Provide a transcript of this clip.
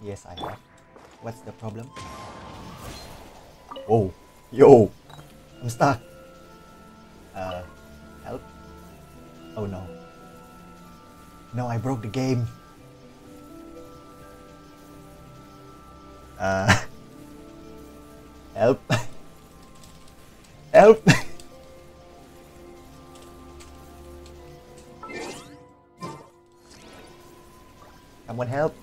Yes, I have. What's the problem? Oh, yo, I'm stuck. Uh, help? Oh no. No, I broke the game. Uh, help. help. Someone help.